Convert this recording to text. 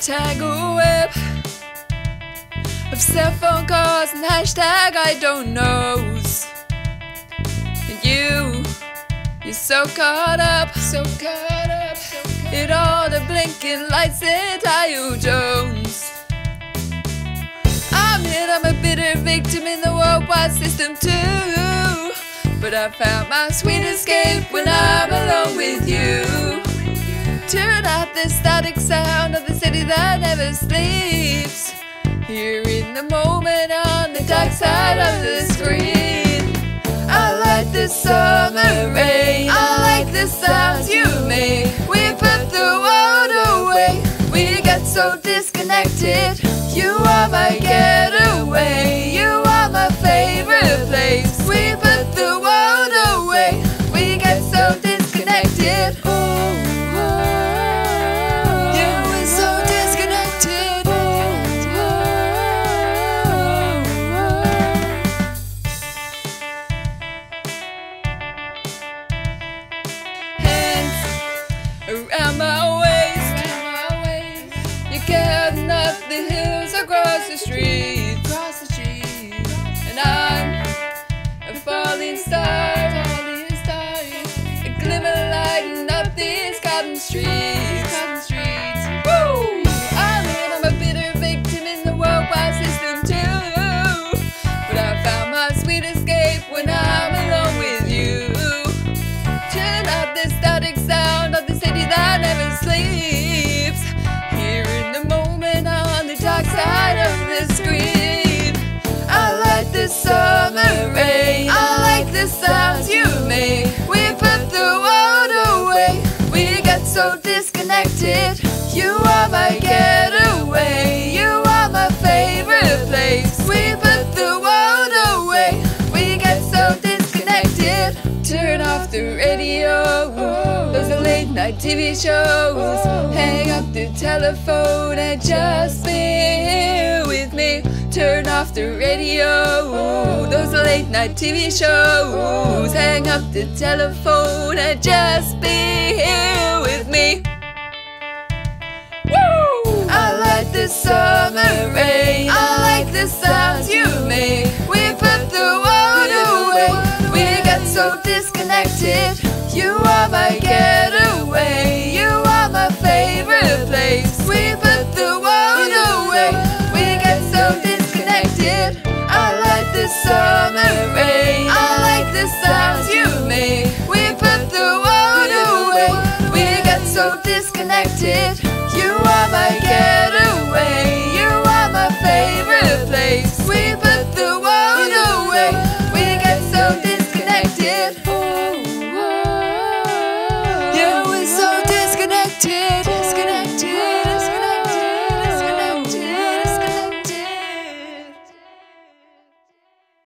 tangle web of cell phone calls and hashtag I don't knows. And you, you're so caught up, so caught up, so caught in all the blinking lights that Tayo Jones. I'm in, I'm a bitter victim in the worldwide system too. But I found my sweet escape when I'm alone with you. Turn out the static sound never sleeps. Here in the moment on the dark side of the screen. I like the summer rain. I like the sounds you make. We put the world away. We got so disconnected. You are my getaway. You're up the hills across the street. Turn off the radio. Those late night TV shows. Hang up the telephone and just be here with me. Turn off the radio. Those late night TV shows. Hang up the telephone and just be here with me. Woo! I like the summer make. We